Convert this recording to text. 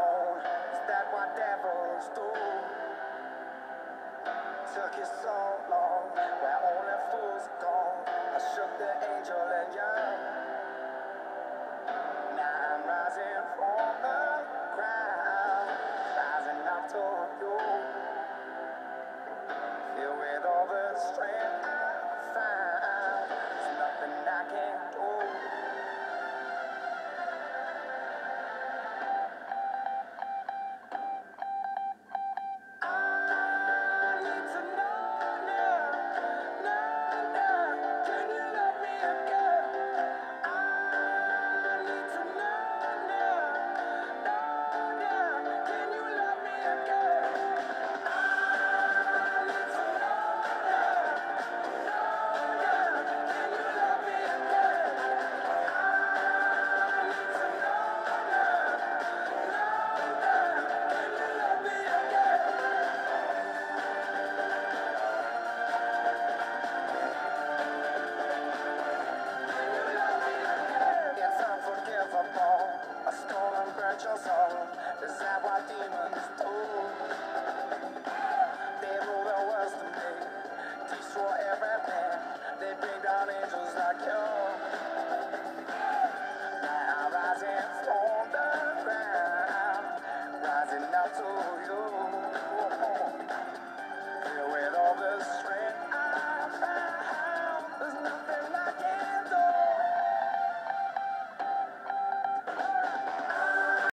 phone. Is that what devils do? Took you so long, where all the fools gone. I shook the angel and young. Now I'm rising from the ground, rising up to you. Filled with all the strength I find. there's nothing I can't do.